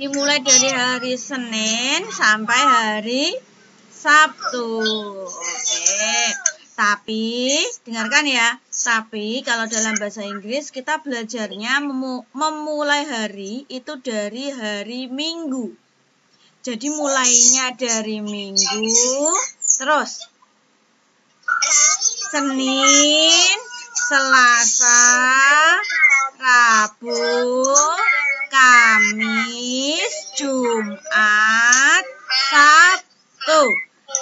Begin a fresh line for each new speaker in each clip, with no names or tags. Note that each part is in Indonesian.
Dimulai dari hari Senin sampai hari Sabtu. Oke. Tapi, dengarkan ya. Tapi kalau dalam bahasa Inggris kita belajarnya memulai hari itu dari hari Minggu. Jadi mulainya dari Minggu, terus Senin, Selasa, Rabu, Kamis, Jumat, Sabtu.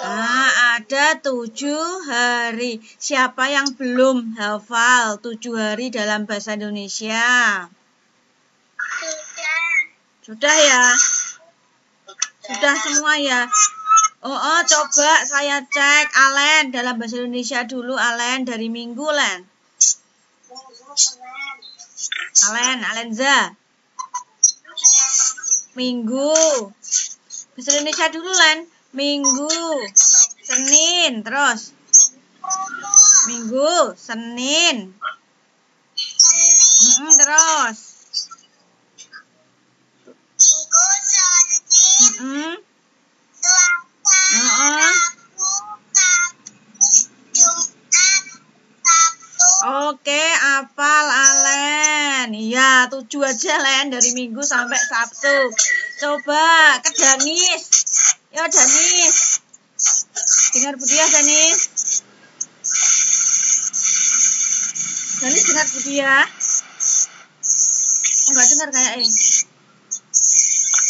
Nah, ada tujuh hari. Siapa yang belum hafal tujuh hari dalam bahasa Indonesia? Sudah ya? Sudah semua ya? Oh, oh, coba saya cek Alen dalam bahasa Indonesia dulu Alen dari minggu Len. Alen, Alenza. Minggu. Bahasa Indonesia dulu Len. Minggu, Senin, terus. Minggu, Senin. Mm -mm, terus. Mm -mm. Oke, apal Alen. Iya, tujuh aja Len dari Minggu sampai Sabtu. Coba ke Danis. Ya Danis. Dengar Budia Danis. Danis dengar Budia. Enggak dengar kayak ini.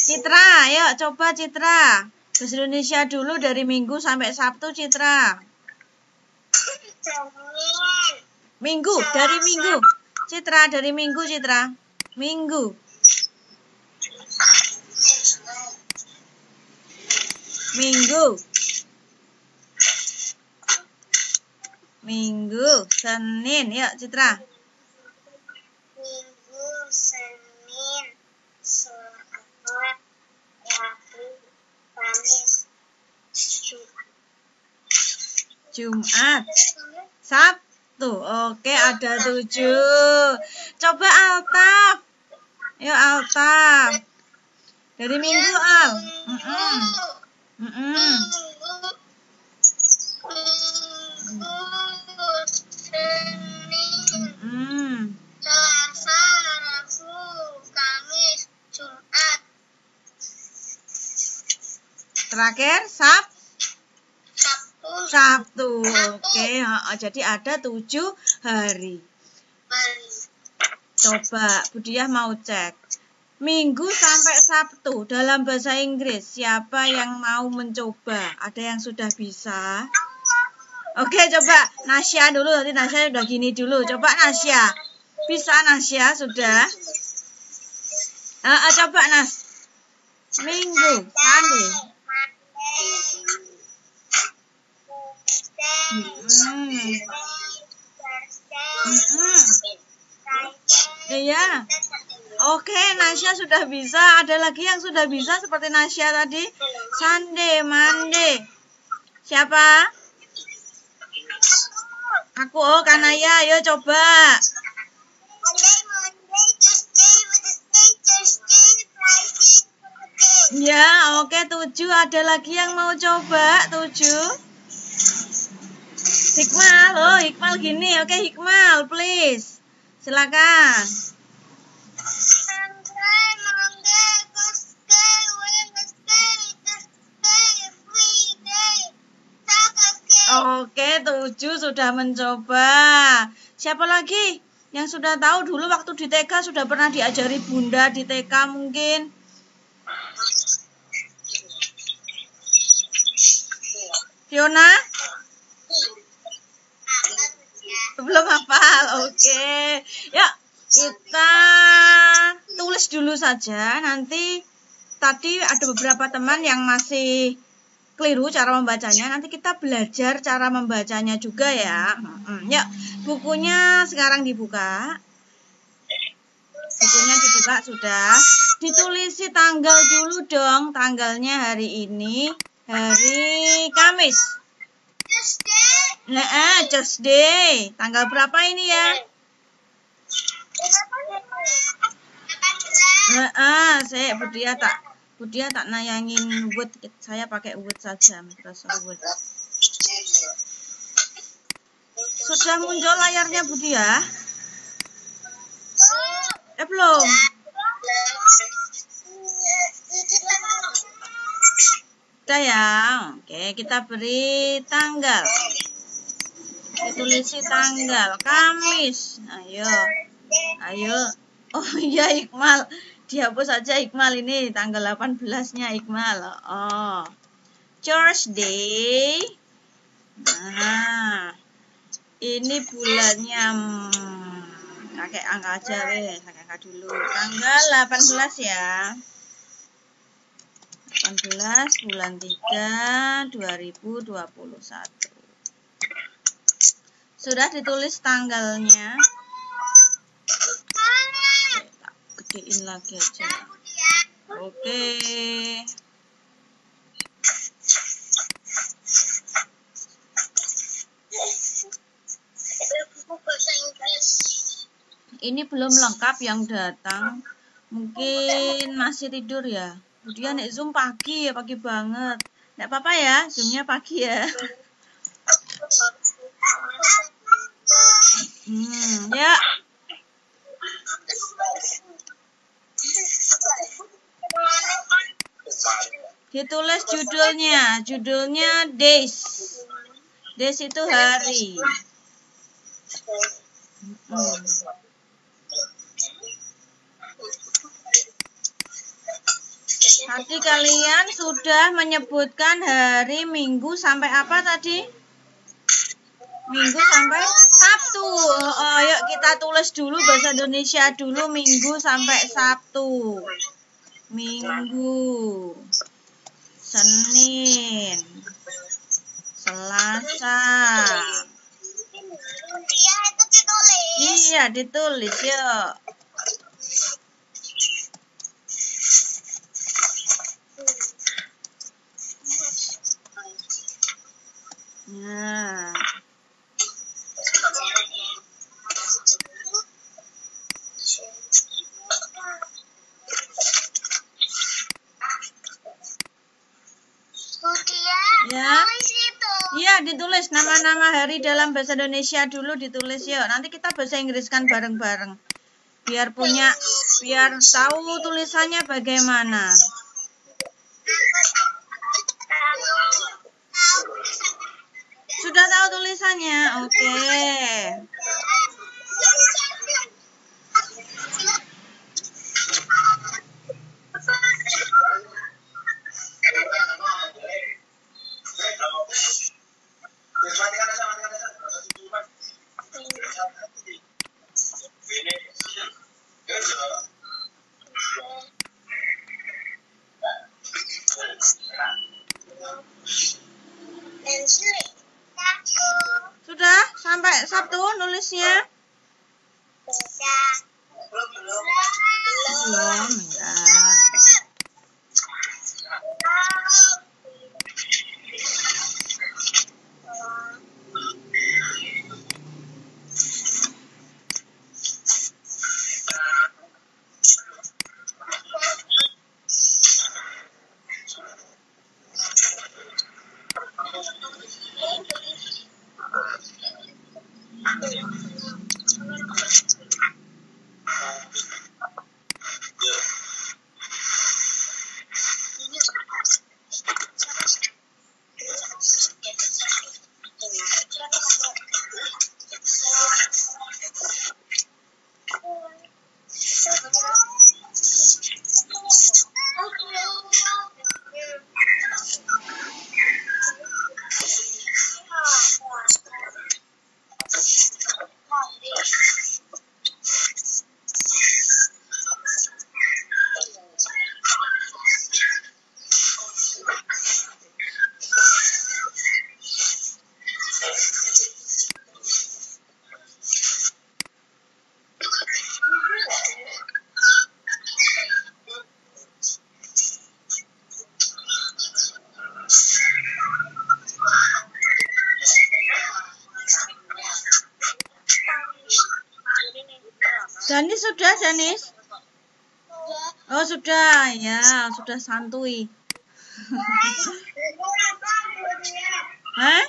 Citra, ayo coba Citra. Bahasa Indonesia dulu dari Minggu sampai Sabtu Citra. Minggu, dari Minggu. Citra, dari Minggu Citra. Minggu. Minggu. Minggu, Senin. Yuk, Citra.
Minggu, Senin, Selasa, Rabu, Kamis,
Jumat. Sabtu. Oke, ada tujuh. Coba Altaf. Yuk, Altaf. Dari Minggu, Al. Mm -mm. Mm -mm. Terakhir Sab
Sabtu.
Sabtu. Oke, jadi ada tujuh hari. Coba Budiah mau cek. Minggu sampai Sabtu dalam bahasa Inggris. Siapa yang mau mencoba? Ada yang sudah bisa? Oke, coba Nasya dulu. Nanti Nasya udah gini dulu. Coba Nasya. Bisa Nasya sudah? Uh, uh, coba Nas. Minggu, Sunday. Iya. Oke, Nasya sudah bisa. Ada lagi yang sudah bisa seperti Nasya tadi? Sunday, Monday. Siapa? Aku, oh Kanaya. Ayo coba. Ya, oke tujuh. Ada lagi yang mau coba? Tujuh. Hikmal, oh Hikmal gini. Oke, Hikmal, please. Silakan. Oke, tujuh sudah mencoba. Siapa lagi yang sudah tahu dulu waktu di TK sudah pernah diajari bunda di TK mungkin? Fiona? Belum hafal, oke. Yuk, kita tulis dulu saja. Nanti tadi ada beberapa teman yang masih keliru cara membacanya, nanti kita belajar cara membacanya juga ya. Yuk, bukunya sekarang dibuka. Bukunya dibuka sudah. Ditulisi tanggal dulu dong. Tanggalnya hari ini hari Kamis. Nah, eh, Tuesday. Tanggal berapa ini ya? ah saya Budia tak Budia tak nayangin Word saya pakai Word saja Microsoft Word sudah muncul layarnya Budia eh belum. Ya? Oke kita beri tanggal ditulisi tanggal. Kamis. Ayo. Ayo. Oh iya Iqmal dihapus saja Iqmal ini. Tanggal 18 nya Iqmal oh. Thursday nah. Ini bulannya hmm, pakai angka aja weh. Angka dulu. Tanggal 18 ya. 18 bulan 3 2021 sudah ditulis tanggalnya. Gedein lagi aja. Oke. Ini belum lengkap yang datang. Mungkin masih tidur ya. Kemudian Zoom pagi ya, pagi banget. Nggak apa-apa ya, Zoomnya pagi ya. Hmm, ya. Ditulis judulnya, judulnya days. Days itu hari. Hmm. Tadi kalian sudah menyebutkan hari Minggu sampai apa tadi? Minggu sampai Sabtu. Oh, ayo kita tulis dulu bahasa Indonesia dulu Minggu sampai Sabtu. Minggu. Senin. Selasa. Iya, ditulis yuk. Nah. Nama-nama hari dalam bahasa Indonesia dulu ditulis yuk. Nanti kita bahasa Inggris kan bareng-bareng. Biar punya biar tahu tulisannya bagaimana. Sudah tahu tulisannya? Oke. Okay. Sabtu nulisnya? Belum, ya. Janis sudah Janis? Oh, sudah. Ya, sudah santuy. Hah?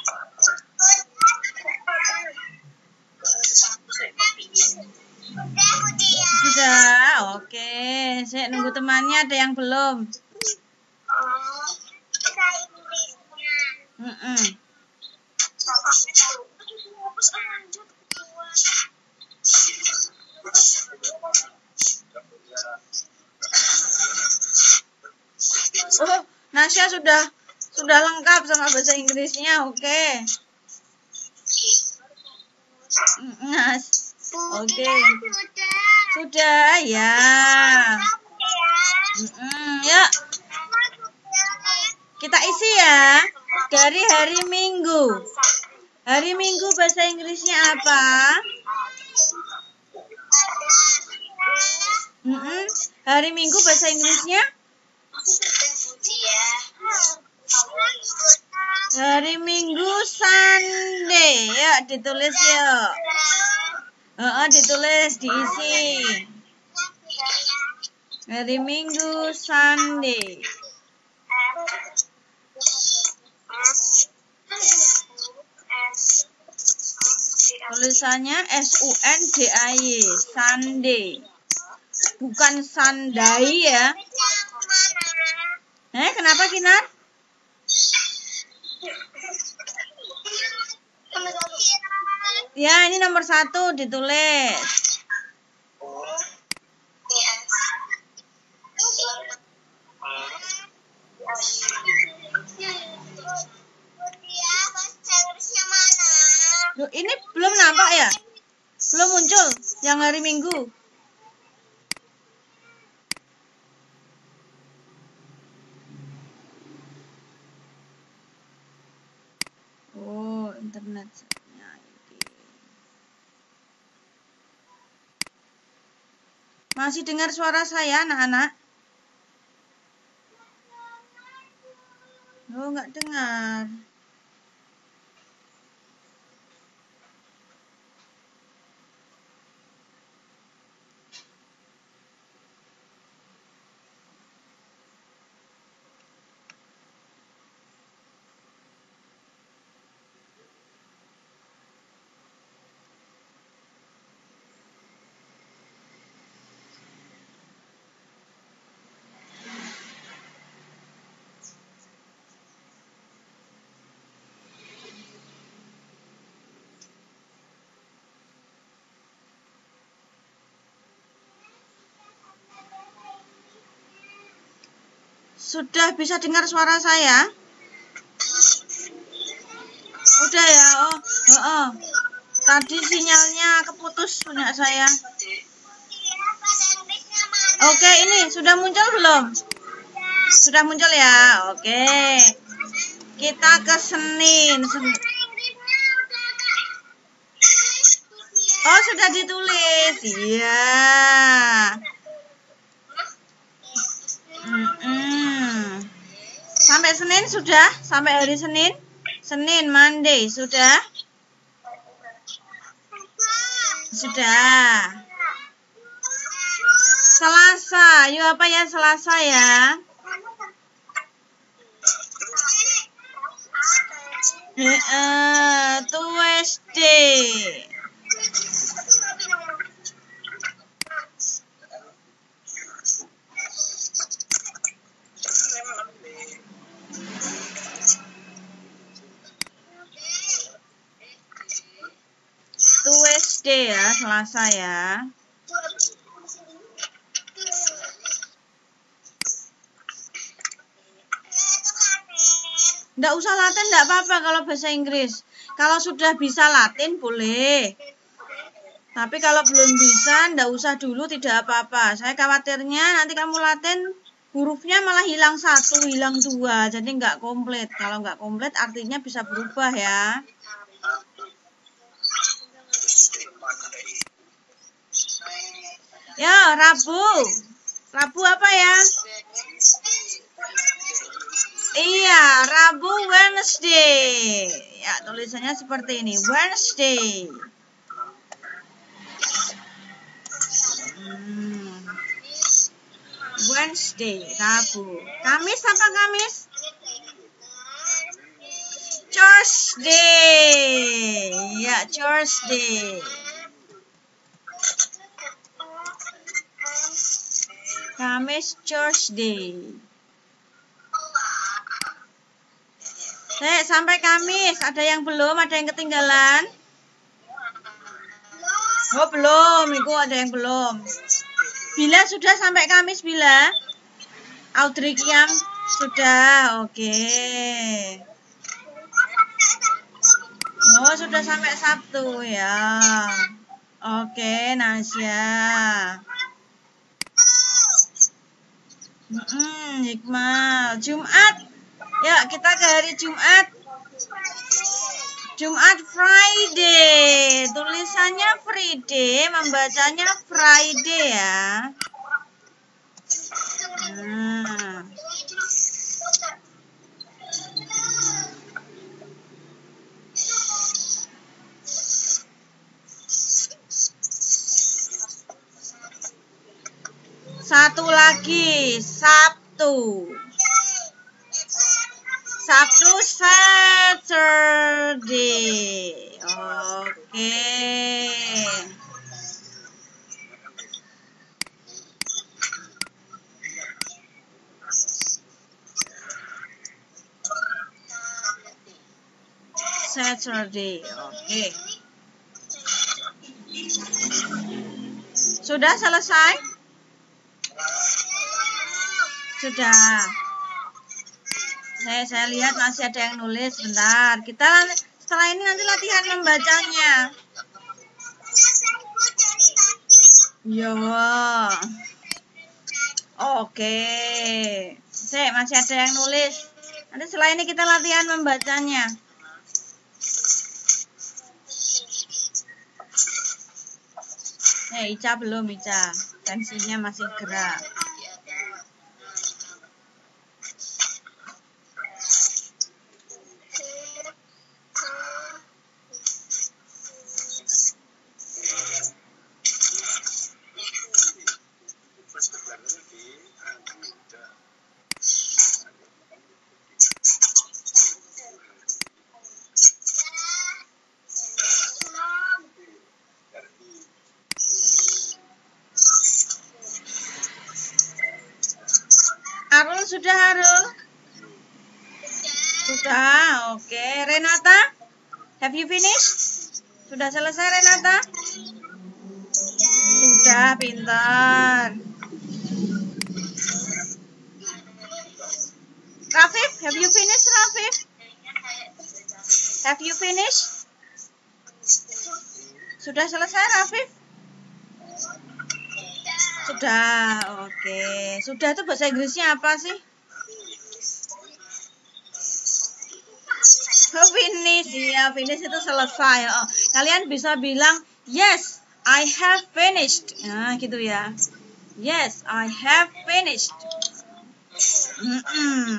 Sudah. Oke. Saya nunggu temannya ada yang belum. Mm -mm. Oh, Nasya sudah sudah lengkap sama bahasa Inggrisnya, oke. Okay. Nas, oke. Okay. Sudah ya. Mm -mm, ya. Kita isi ya. Dari hari Minggu. Hari Minggu bahasa Inggrisnya apa? Mm -mm. Hari Minggu bahasa Inggrisnya? Hari Minggu Sunday. Ditulis ya. Uh, uh, ditulis diisi. Hari Minggu Sunday. Tulisannya S U N D A Y, Sunday. Bukan Sunday ya. Eh, kenapa Kinar? Ya, ini nomor satu ditulis. Loh, ini belum nampak ya? Belum muncul yang hari Minggu. Oh, internetnya ini. Masih dengar suara saya, anak-anak? Oh, nggak dengar. Sudah bisa dengar suara saya? Udah ya, oh, oh, oh. Tadi sinyalnya keputus punya saya. Oke, ini sudah muncul belum? Sudah muncul ya? Oke. Kita ke Senin. Oh, sudah ditulis. Iya. Mm -mm. Sampai Senin sudah? Sampai hari Senin? Senin, Monday, sudah? Sudah. Selasa, yuk apa ya Selasa ya? Uh, Tuesday. Ya, Selasa ya. Nggak usah Latin, nggak apa-apa kalau bahasa Inggris. Kalau sudah bisa Latin, boleh. Tapi kalau belum bisa, nggak usah dulu, tidak apa-apa. Saya khawatirnya nanti kamu Latin, hurufnya malah hilang satu, hilang dua. Jadi nggak komplit. Kalau nggak komplit, artinya bisa berubah ya. Ya, Rabu. Rabu apa ya? Iya, Rabu Wednesday. Ya, tulisannya seperti ini. Wednesday. Hmm. Wednesday, Rabu. Kamis apa Kamis? Thursday. Ya, Thursday. Kamis Thursday. Saya sampai Kamis. Ada yang belum? Ada yang ketinggalan? Oh, belum. Itu ada yang belum. Bila sudah sampai Kamis, Bila? Audrey Kiam sudah. Oke. Okay. Oh, sudah sampai Sabtu ya. Oke, okay, Nasya. Hmm, hikmah. Jumat. Ya, kita ke hari Jumat. Jumat Friday. Tulisannya Friday, membacanya Friday ya. Nah. Satu lagi, Sabtu. Sabtu Saturday. Oke. Saturday. Oke. Sudah selesai? Sudah. Saya saya lihat masih ada yang nulis. Bentar. Kita setelah ini nanti latihan membacanya. Ya. Oke. Saya masih ada yang nulis. Nanti setelah ini kita latihan membacanya. Eh, Ica belum, Ica. Tensinya masih gerak. Arul sudah Arul? Sudah, oke. Okay. Renata, have you finished? Sudah selesai Renata? Sudah, pintar. Rafif, have you finished Rafif? Have you finished? Sudah selesai Rafif? Sudah, oke. Okay. Sudah itu bahasa Inggrisnya apa sih? Oh, finish, ya finish itu selesai. Oh, kalian bisa bilang yes, I have finished. Nah, gitu ya. Yes, I have finished. Mm -mm.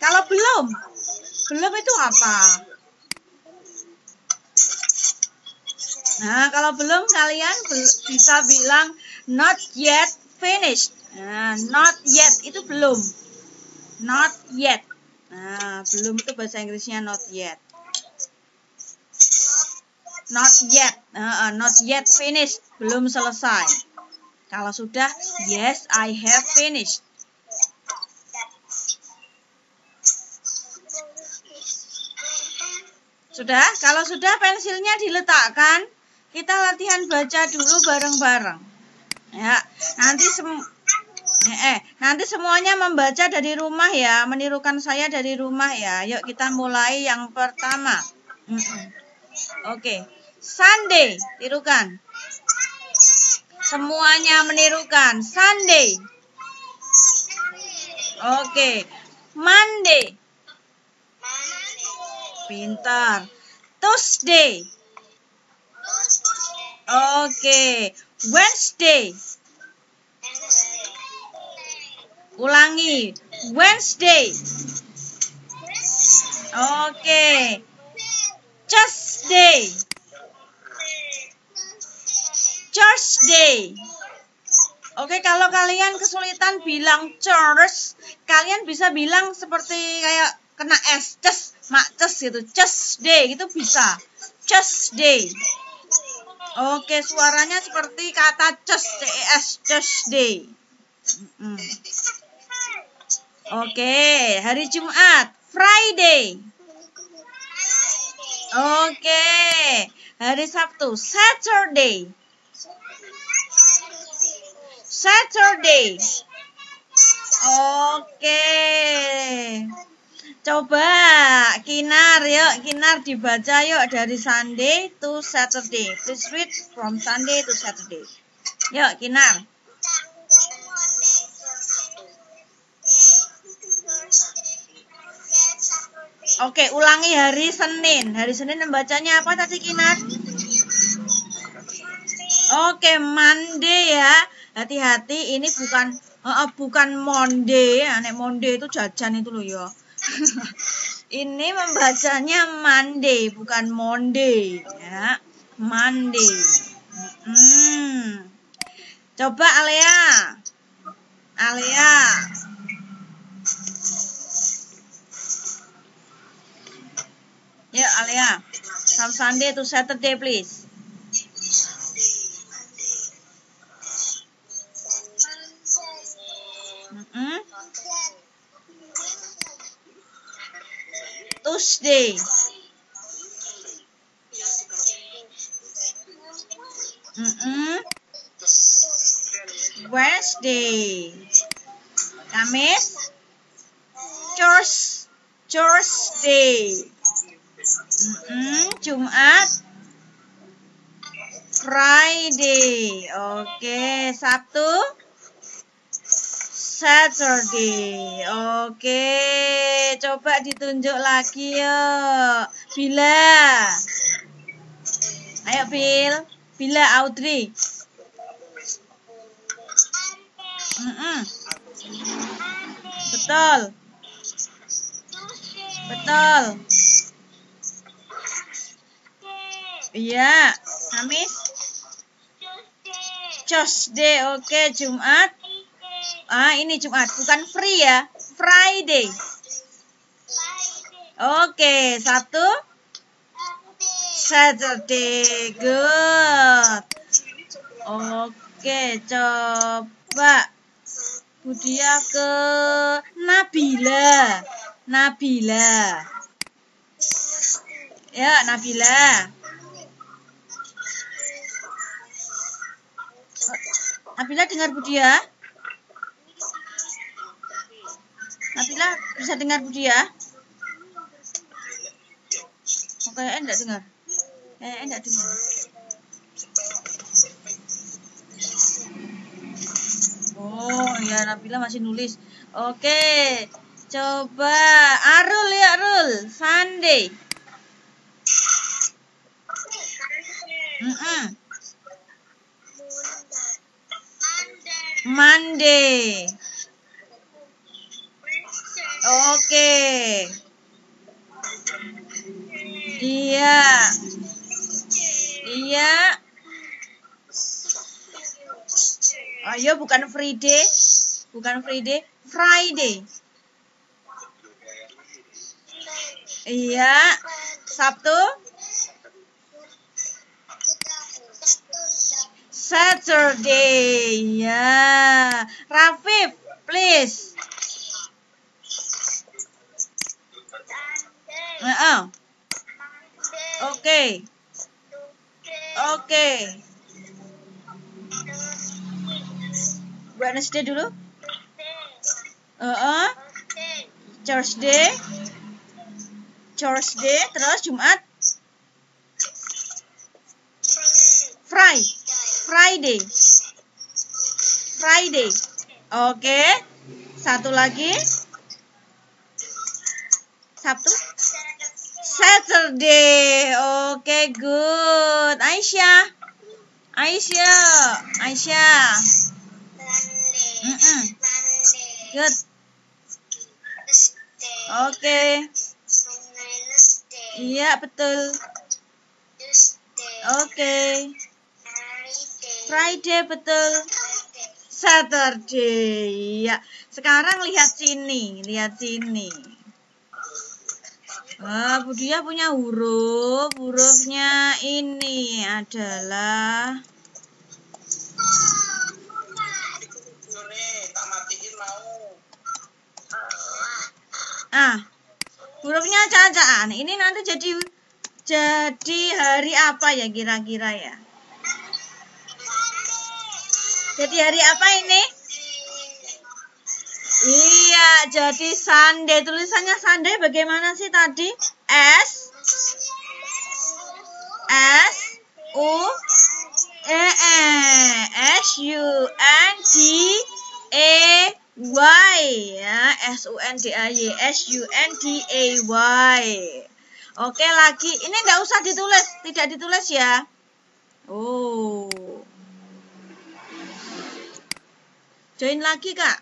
Kalau belum, belum itu apa? Nah, kalau belum kalian bisa bilang not yet finished. Nah, not yet itu belum. Not yet. Nah, belum itu bahasa Inggrisnya not yet. Not yet. Uh, not yet finished. Belum selesai. Kalau sudah, yes, I have finished. Sudah? Kalau sudah pensilnya diletakkan, kita latihan baca dulu bareng-bareng. Ya, nanti eh nanti semuanya membaca dari rumah ya, menirukan saya dari rumah ya. Yuk kita mulai yang pertama. Oke. Okay. Sunday, tirukan. Semuanya menirukan. Sunday. Oke. Okay. Monday. Pintar. Tuesday. Oke. Okay. Wednesday. Ulangi. Wednesday. Oke. Tuesday. Thursday. Oke, kalau kalian kesulitan bilang church, kalian bisa bilang seperti kayak kena es, ces, mak ces gitu, ces day gitu bisa. Ces day. Oke, suaranya seperti kata ces, ces, ces day. Oke, hari Jumat, Friday. Oke, hari Sabtu, Saturday. Saturday. Oke. Coba Kinar yuk, Kinar dibaca yuk dari Sunday to Saturday. Please read from Sunday to Saturday. Yuk, Kinar. Oke, ulangi hari Senin. Hari Senin membacanya apa tadi Kinar? Oke, Monday ya. Hati-hati ini bukan uh, bukan monde anek monde itu jajan itu loh ya. Ini membacanya mande bukan monde ya. Mande hmm. coba Alea. Alea Ya, Alea. From Sunday to Saturday, please. Mm-mm. Tuesday. Mm-mm. Wednesday. Kamis. Thursday. Thursday. Mm-mm. Jumat. Friday. Oke, Sabtu. Saturday. Oke, coba ditunjuk lagi ya. Bila. Ayo Bill. Bila Audrey. Mm -mm. Betul. Betul. Iya, Kamis. Tuesday, oke, Jumat. Ah, ini Jumat, bukan free ya. Friday. Oke, satu. Saturday. Good. Oke, coba Budia ke Nabila. Nabila. Ya, Nabila. Nabila dengar Budia? Nabila bisa dengar Budi ya? Oh, kayaknya enggak dengar. Kayaknya enggak dengar. Oh, ya Nabila masih nulis. Oke. Coba Arul ya Arul. Sunday. Mm -mm. Monday. Oke. Iya. Iya. Ayo bukan Friday. Bukan Friday, Friday. Iya. Sabtu. Saturday. Ya. Rafif, please. Uh -uh. Oke. Okay. Oke. Okay. Wednesday dulu. Uh -uh. Thursday. Thursday terus Jumat. Friday. Friday. Friday. Oke. Okay. Satu lagi. Sabtu. Saturday. Oke, okay, good. Aisyah. Aisyah. Aisyah. Mm -mm. Good. Oke. Okay. Iya, betul. Oke. Okay. Friday betul. Saturday. Ya, sekarang lihat sini, lihat sini. Wah, Budia punya huruf. Hurufnya ini adalah Ah, hurufnya cacaan. Ini nanti jadi jadi hari apa ya kira-kira ya? Jadi hari apa ini? Iya, jadi Sunday. Tulisannya Sunday bagaimana sih tadi? S? S? U? E E. S U N D E Y. Ya S U N D A Y. S U N D A Y. Oke lagi. Ini nggak usah ditulis. Tidak ditulis ya? Oh join lagi kak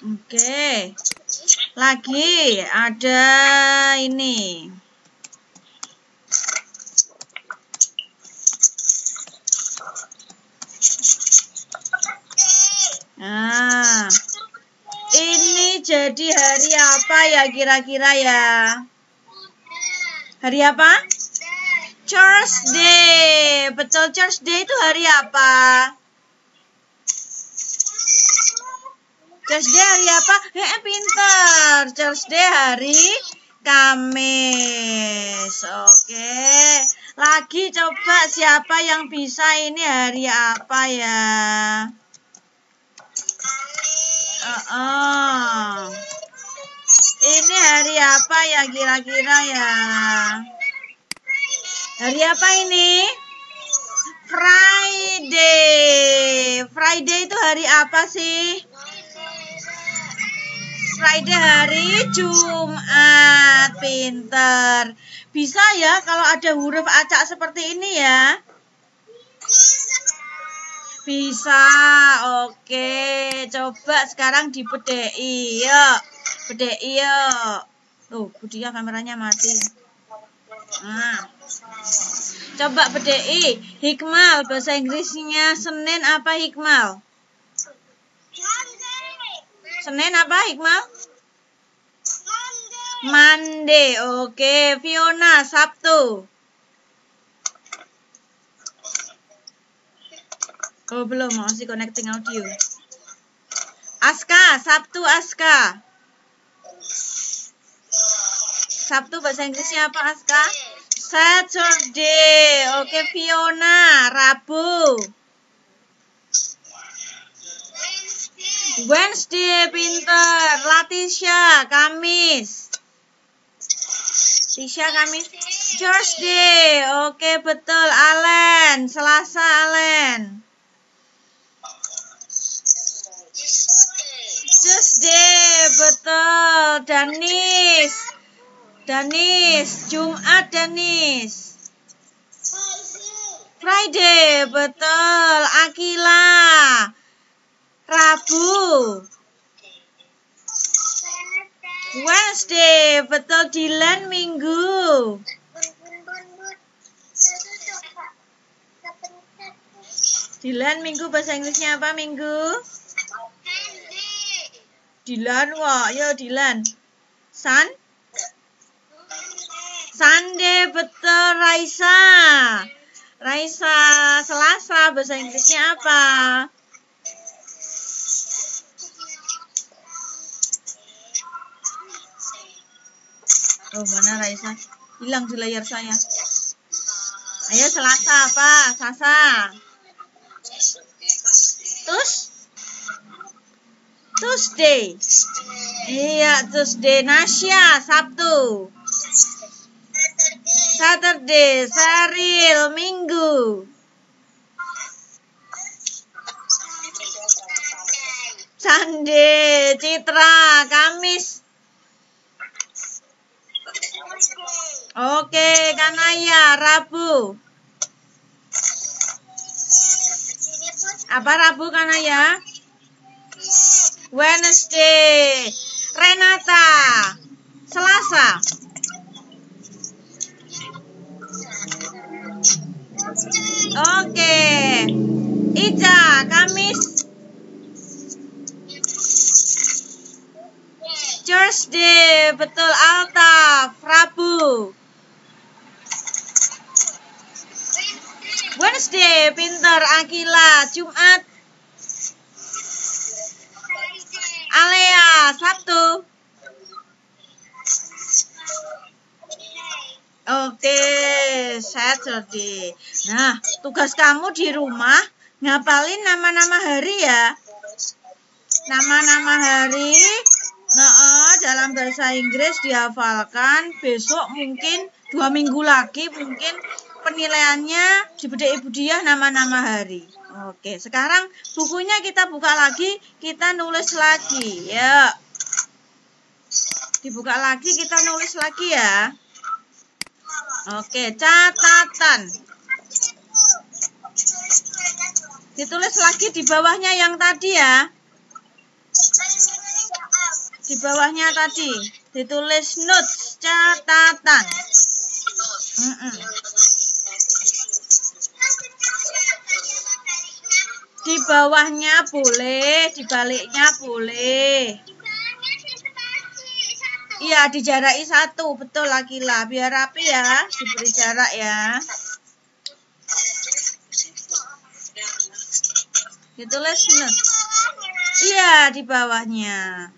Oke. Lagi ada ini. Nah, ini jadi hari apa ya kira-kira ya? Hari apa? Church Day. Betul, Church Day itu hari apa? Church Day hari apa? Eh, pinter. Church Day hari Kamis. Oke. Lagi coba siapa yang bisa ini hari apa ya? Uh -uh. Ini hari apa ya kira-kira ya? Hari apa ini? Friday. Friday itu hari apa sih? Friday hari Jumat. Pinter. Bisa ya kalau ada huruf acak seperti ini ya? Bisa. Oke. Coba sekarang di bedei. Yuk. Bedei yuk. Tuh, Budia kameranya mati. Nah. Coba bedei. Hikmal. Bahasa Inggrisnya Senin apa Hikmal? Senin apa Hikmal? Monday. Oke, Fiona Sabtu. Oh, belum masih connecting audio. Aska, Sabtu Aska. Sabtu bahasa Inggrisnya apa Aska? Saturday. Oke, Fiona, Rabu. Wednesday pinter, Latisha Kamis. Tisha Kamis. Thursday, oke betul. Allen, Selasa Allen. Betul. Danis. Danis, Jumat Danis. Friday, betul. Akila. Rabu. Wednesday, betul Dylan Minggu. Dylan Minggu bahasa Inggrisnya apa Minggu? Dylan kok, yo Dylan. Sun? Sunday betul Raisa. Raisa Selasa bahasa Inggrisnya apa? Oh, mana Raisa? Hilang di layar saya. Ayo Selasa apa? Sasa. Terus? Tuesday. Iya, Tuesday. Nasya, Sabtu. Saturday. Saril, Minggu. Sunday. Citra, Kamis. Oke, Kanaya, Rabu. Apa Rabu kan ya? Wednesday. Renata. Selasa. Oke. Ica, Kamis. Thursday, betul Alta, Rabu. Wednesday, pinter Akila, Jumat. Alea, Sabtu. Oke, Saturday. Nah, tugas kamu di rumah ngapalin nama-nama hari ya. Nama-nama hari Nah, dalam bahasa Inggris dihafalkan. Besok mungkin dua minggu lagi mungkin penilaiannya di Ibu Dia nama-nama hari. Oke, sekarang bukunya kita buka lagi, kita nulis lagi. Ya. Dibuka lagi, kita nulis lagi ya. Oke, catatan. Ditulis lagi di bawahnya yang tadi ya di bawahnya tadi ditulis notes catatan. Mm -mm. Di bawahnya boleh, di baliknya boleh. Iya, dijaraki satu, betul lagi lah, biar rapi ya, diberi jarak ya. Ditulis notes. Iya, di bawahnya.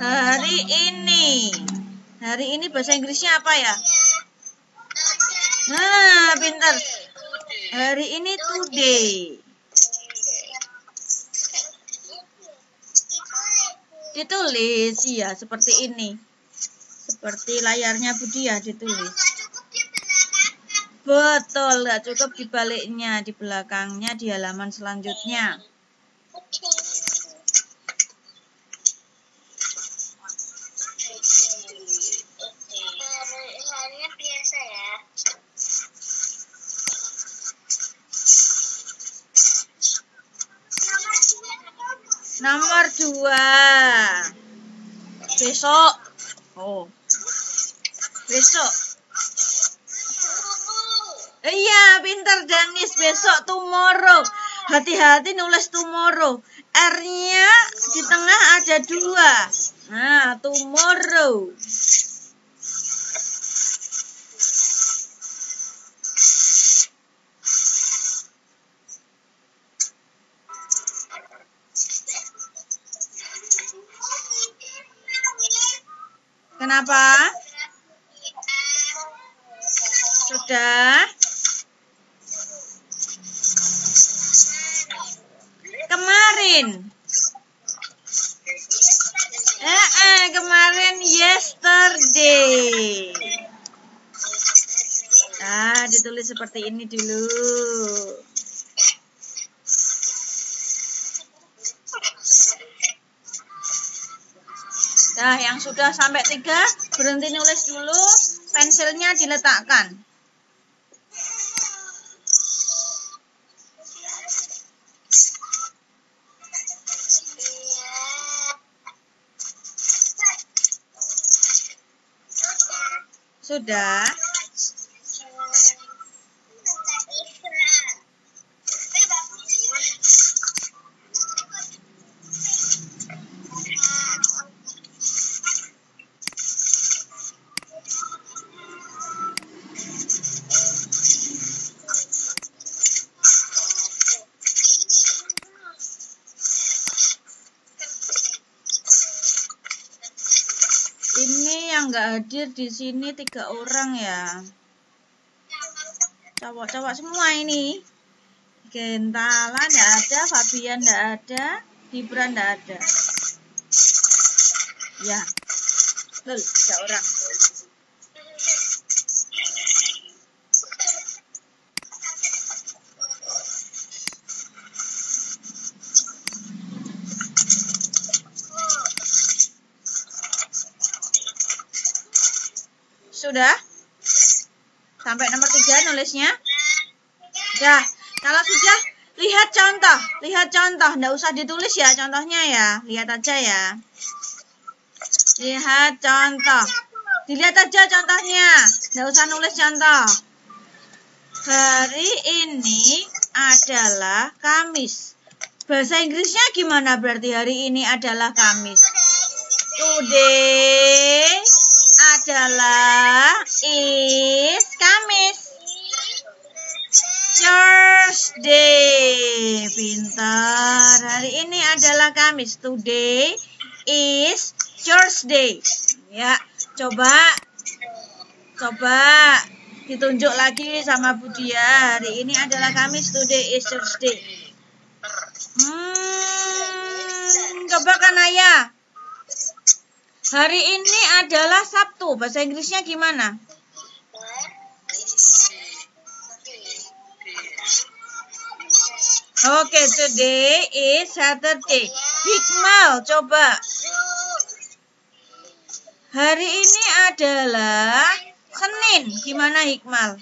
Hari ini. Hari ini bahasa Inggrisnya apa ya? Nah, pintar. Hari ini today. Ditulis, ya, seperti ini. Seperti layarnya Budi ya, ditulis. Betul, nggak cukup di baliknya, di belakangnya, di halaman selanjutnya. Dua. Besok. Oh. Besok. Iya, pintar Danis. Besok tomorrow. Hati-hati nulis tomorrow. R-nya di tengah ada dua. Nah, tomorrow. Kemarin. Eh, eh, kemarin yesterday. Nah, ditulis seperti ini dulu. Nah, yang sudah sampai tiga, berhenti nulis dulu, pensilnya diletakkan. Sudah. Di sini tiga orang ya. Cowok-cowok semua ini. Gentala nggak ada. Fabian nggak ada. Gibran nggak ada. Ya. Betul tiga orang sudah? Sampai nomor tiga nulisnya? Ya, kalau sudah lihat contoh, lihat contoh, nggak usah ditulis ya contohnya ya, lihat aja ya. Lihat contoh, dilihat aja contohnya, nggak usah nulis contoh. Hari ini adalah Kamis. Bahasa Inggrisnya gimana berarti hari ini adalah Kamis? Today adalah is Kamis. Thursday. Pintar. Hari ini adalah Kamis. Today is Thursday. Ya, coba coba ditunjuk lagi sama Budia. Hari ini adalah Kamis. Today is Thursday. Hmm, coba kan ayah. Hari ini adalah Sabtu. Bahasa Inggrisnya gimana? Oke, okay, today is Saturday. Hikmal, coba. Hari ini adalah Senin. Gimana Hikmal?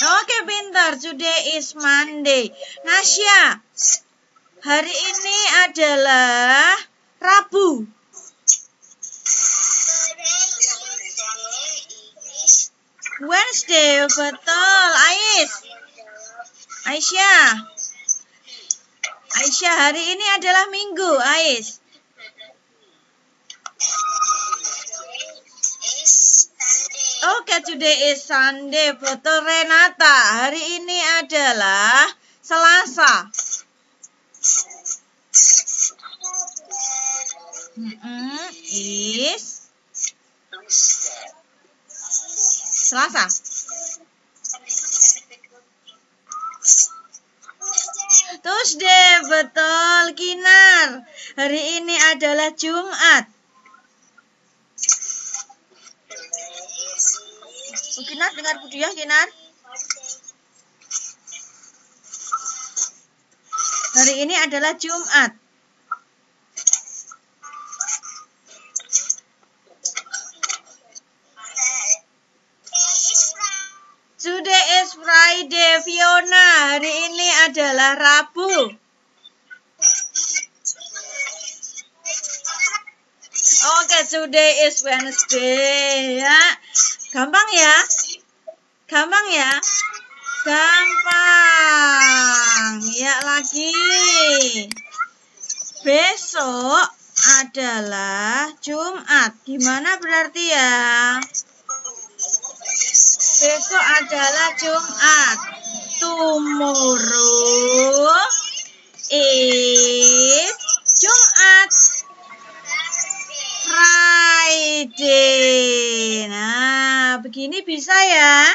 Oke, pintar. Today is Monday. Nasya, hari ini adalah Rabu. Wednesday, betul. Ais. Aisyah. Aisyah, hari ini adalah Minggu, Ais. Oke, okay, today is Sunday. Betul Renata. Hari ini adalah Selasa. Mm -hmm. Is Selasa. Tuesday, betul Kinar. Hari ini adalah Jumat. Kinar dengar Budiah Kinar. Hari ini adalah Jumat. Today is Friday, Fiona. Hari ini adalah Rabu. Oke, okay, today is Wednesday ya. Gampang ya? Gampang ya? Gampang. Ya lagi. Besok adalah Jumat. Gimana berarti ya? Besok adalah Jumat. Tomorrow is Friday. Nah, begini bisa ya.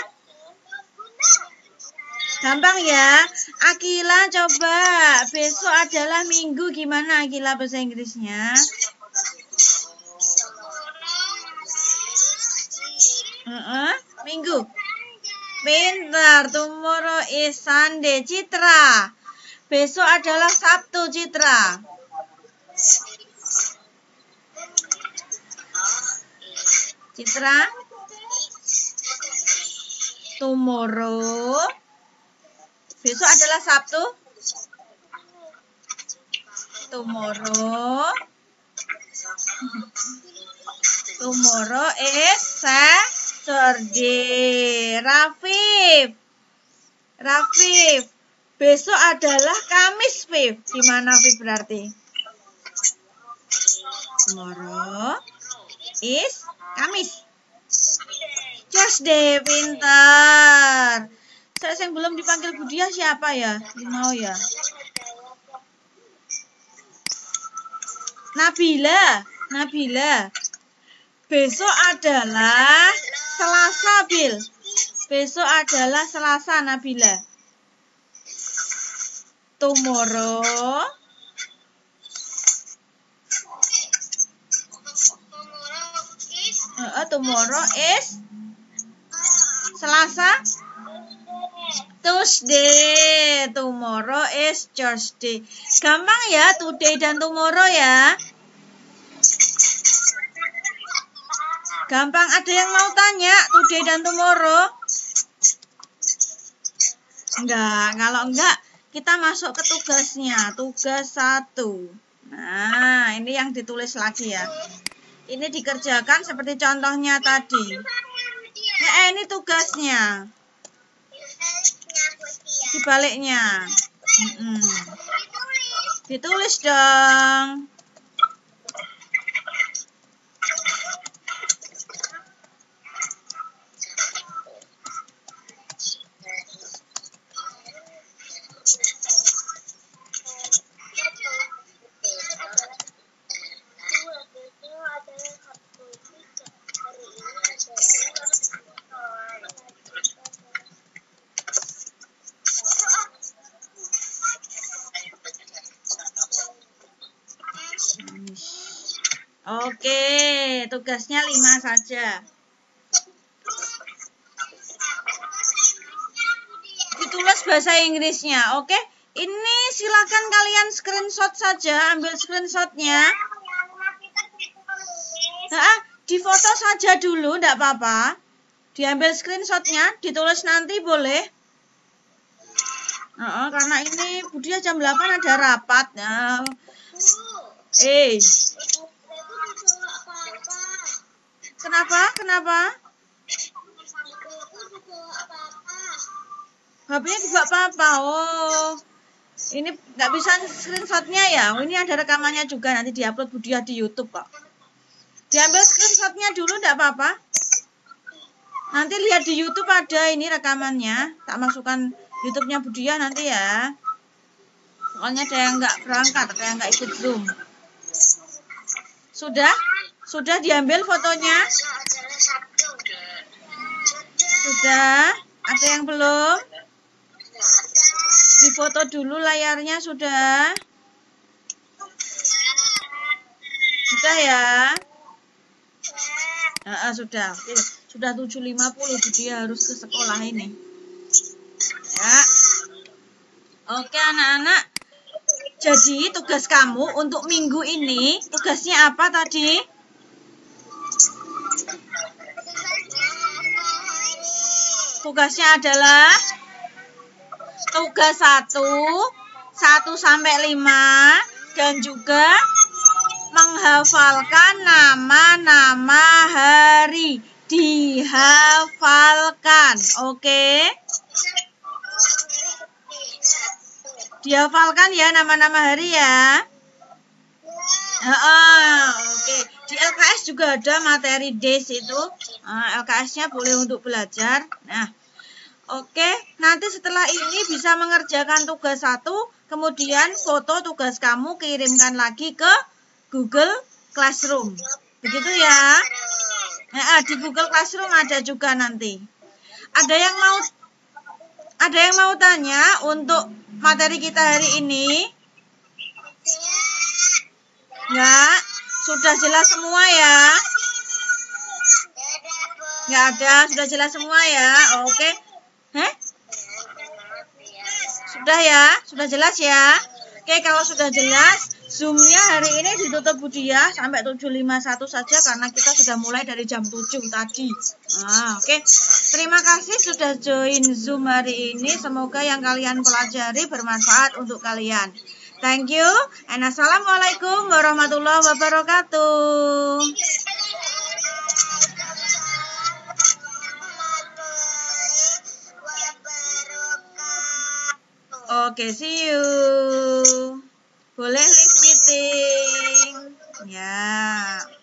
Gampang ya. Akila coba. Besok adalah minggu. Gimana Akila bahasa Inggrisnya? Uh -uh. Minggu. Pintar. Tomorrow is Sunday. Citra. Besok adalah Sabtu, Citra. Citra. Tomorrow. Besok adalah Sabtu. Tomorrow. Tomorrow is Saturday. Rafif. Rafif. Besok adalah Kamis, Fif. Di mana Fif berarti? Tomorrow is Kamis. Thursday, pintar. Saya yang belum dipanggil Budia siapa ya? Mau ya? Nabila, Nabila. Besok adalah Selasa, Bil. Besok adalah Selasa, Nabila. Tomorrow uh, tomorrow is Selasa Tuesday tomorrow is Thursday Gampang ya, today dan tomorrow ya. Gampang, ada yang mau tanya today dan tomorrow? Enggak, kalau enggak kita masuk ke tugasnya. Tugas satu. Nah, ini yang ditulis lagi ya. Ini dikerjakan seperti contohnya tadi. Eh, ini tugasnya. Dibaliknya. Mm -mm. Ditulis dong. Tugasnya lima saja. Ditulis bahasa Inggrisnya, oke? Ini silakan kalian screenshot saja, ambil screenshotnya. Nah, di foto saja dulu, tidak apa-apa. Diambil screenshotnya, ditulis nanti boleh. Uh, karena ini Budia jam 8 ada rapat. Nah, eh. Kenapa? Kenapa? HP-nya juga apa-apa. Oh. Ini nggak bisa screenshotnya ya. Oh, ini ada rekamannya juga nanti diupload Budia di YouTube kok. Diambil screenshotnya dulu nggak apa-apa. Nanti lihat di YouTube ada ini rekamannya. Tak masukkan YouTube-nya Budia nanti ya. Soalnya ada yang nggak berangkat, ada yang nggak ikut Zoom. Sudah? Sudah diambil fotonya? Sudah? Ada yang belum? Difoto dulu layarnya sudah? Sudah ya? Nah, sudah. Sudah 7.50 dia harus ke sekolah ini. Ya. Oke anak-anak. Jadi tugas kamu untuk minggu ini tugasnya apa tadi? Tugasnya adalah tugas 1, 1 sampai 5 dan juga menghafalkan nama-nama hari. Dihafalkan, oke? Dihafalkan ya nama-nama hari ya. Oke. Di LKS juga ada materi days itu. Uh, LKS-nya boleh untuk belajar. Nah, oke. Nanti setelah ini bisa mengerjakan tugas satu, kemudian foto tugas kamu kirimkan lagi ke Google Classroom. Begitu ya. Nah, di Google Classroom ada juga nanti. Ada yang mau ada yang mau tanya untuk materi kita hari ini? Enggak? Sudah jelas semua ya? Enggak ada, sudah jelas semua ya? Oke. Heh? Sudah ya? Sudah jelas ya? Oke, kalau sudah jelas, Zoom-nya hari ini ditutup Budia sampai 7.51 saja karena kita sudah mulai dari jam 7 tadi. Nah, oke. Okay. Terima kasih sudah join Zoom hari ini. Semoga yang kalian pelajari bermanfaat untuk kalian. Thank you. And Assalamualaikum warahmatullahi wabarakatuh. Oke, okay, see you. Boleh leave meeting. Ya.